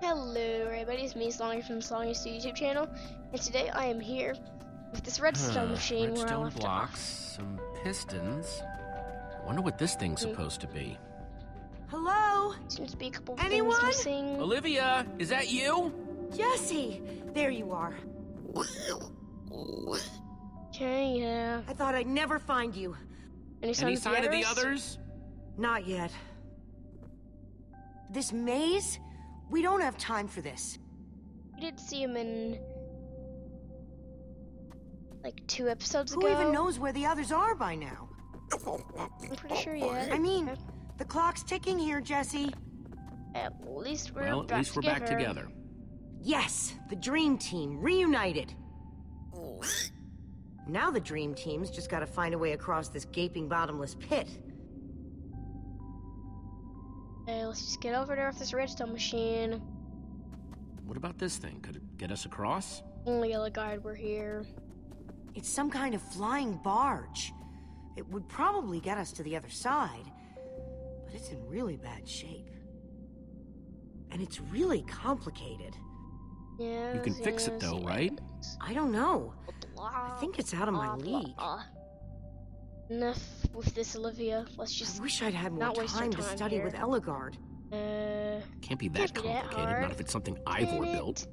Hello everybody, it's me Slongi from Slongi's YouTube channel, and today I am here with this redstone Huh, machine where I redstone left blocks, off. some pistons. I wonder what this thing's Hmm. supposed to be. Hello? Seems to be a couple of Anyone? things missing. Olivia, is that you? Jesse! There you are. Okay, yeah. I thought I'd never find you. Any sign, Any of, sign the of the others? others? Not yet. This maze? We don't have time for this. We did see him in like two episodes Who ago. even knows where the others are by now? I'm pretty sure yeah. I mean, the clock's ticking here, Jesse. at least we're Well, at back least we're together. back together. Yes, the Dream Team, reunited. Now the Dream Team's just gotta find a way across this gaping bottomless pit. Okay, let's just get over there with this redstone machine. What about this thing? Could it get us across? Only Ellegaard we're here. It's some kind of flying barge. It would probably get us to the other side, but it's in really bad shape. And it's really complicated. Yeah. You can fix it though, right? I don't know. I I think it's out of my league. Enough with this, Olivia. Let's just. I just wish I'd had more not waste our time to study here. with Ellegaard. uh Can't be that Can't be complicated, hard. not if it's something Ivor minute. built.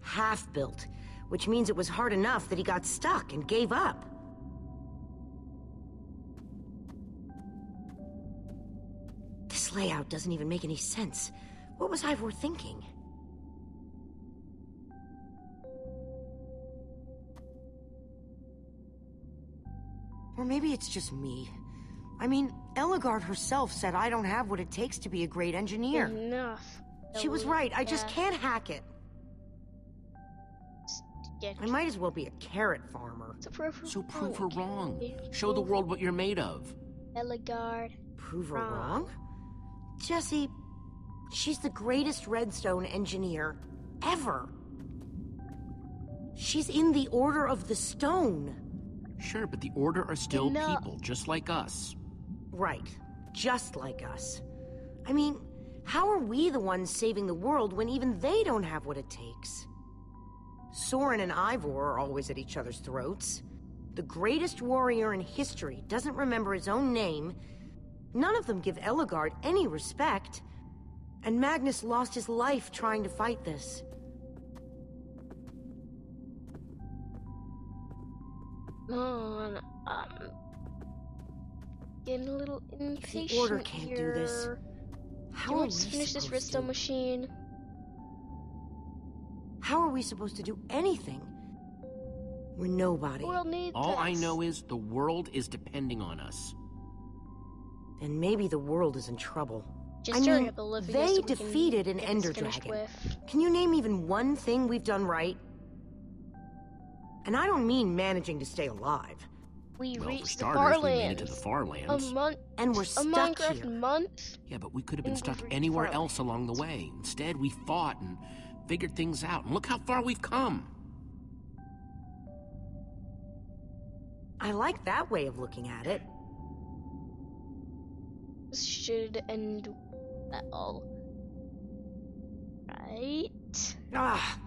Half built, which means it was hard enough that he got stuck and gave up. This layout doesn't even make any sense. What was Ivor thinking? Or maybe it's just me. I mean, Ellegaard herself said I don't have what it takes to be a great engineer. enough. She was right. I just can't hack it. I might as well be a carrot farmer. so prove her So prove her wrong. Show the world what you're made of. Ellegaard. Prove her Wrong. wrong? Jesse, she's the greatest redstone engineer ever. She's in the Order of the Stone. Sure, but the Order are still Enough. people, just like us. Right. Just like us. I mean, how are we the ones saving the world when even they don't have what it takes? Soren and Ivor are always at each other's throats. The greatest warrior in history doesn't remember his own name. None of them give Ellegaard any respect. And Magnus lost his life trying to fight this. On. Um, getting a little impatient Order can't do this. How Do you are want we to finish this supposed redstone to? machine? How are we supposed to do anything? We're nobody. The world needs All I know is the world is depending on us. And maybe the world is in trouble. Just I mean, up, they so defeated an Ender Dragon. with. Can you name even one thing we've done right? And I don't mean managing to stay alive. We Well, for reached the starters, we made it to the Farlands. far A lands. month, And we're a stuck Minecraft here. month. Yeah, but we could have been stuck anywhere Farlands. else along the way. Instead, we fought and figured things out. And look how far we've come. I like that way of looking at it. This should end well. Right. Ah,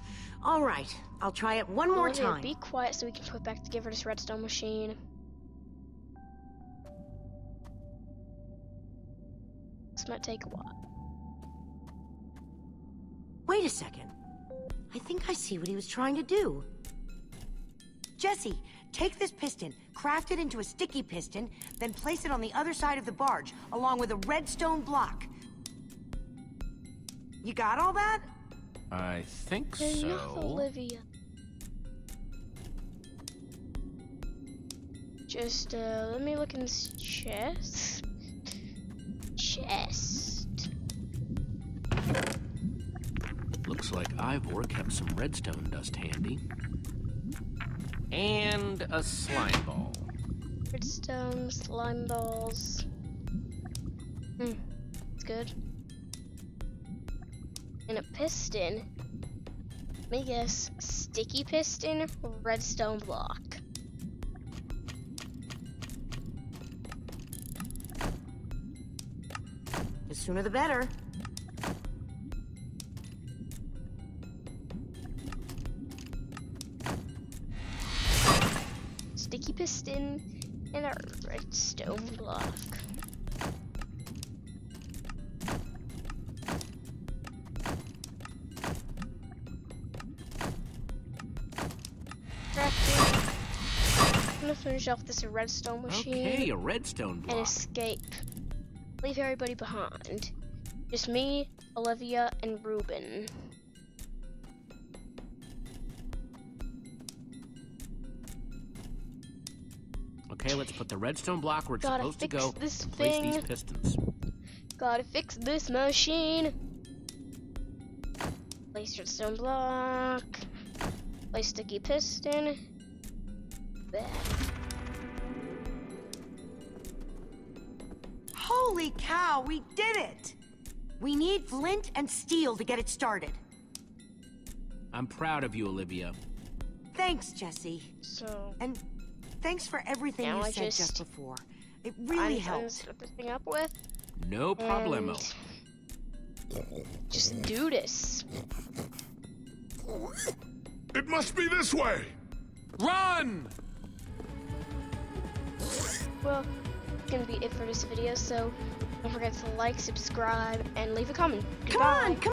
all right. I'll try it one more Olivia, time. Be quiet so we can put back together this redstone machine. This might take a while. Wait a second. I think I see what he was trying to do. Jesse, take this piston, craft it into a sticky piston, then place it on the other side of the barge, along with a redstone block. You got all that? I think Enough, so. Olivia. Just, uh, let me look in this chest. Chest. Looks like Ivor kept some redstone dust handy. And a slime ball. Redstone, slime balls. Hmm, it's good and a piston. Let me guess, sticky piston, redstone block. The sooner the better. Sticky piston and a redstone block. Gonna finish off this redstone machine Okay, a redstone block. and escape. Leave everybody behind. Just me, Olivia, and Reuben. Okay, let's put the redstone block where it's Gotta supposed to go. this Place these thing. pistons. Gotta fix this machine. Place redstone block. Place sticky piston. There. Holy cow, we did it! We need flint and steel to get it started. I'm proud of you, Olivia. Thanks, Jesse. So And thanks for everything you I said just, just- before. It I'm really I'm gonna helped. set this thing up with. No problemo. and Just do this. It must be this way! Run! Well, it's gonna be it for this video. So don't forget to like, subscribe, and leave a comment. Come on, come